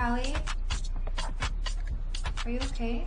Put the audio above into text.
Callie? Are you okay?